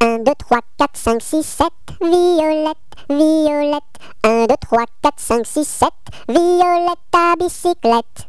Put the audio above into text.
1, 2, 3, 4, 5, 6, 7, Violette, Violette. 1, 2, 3, 4, 5, 6, 7, Violette à bicyclette.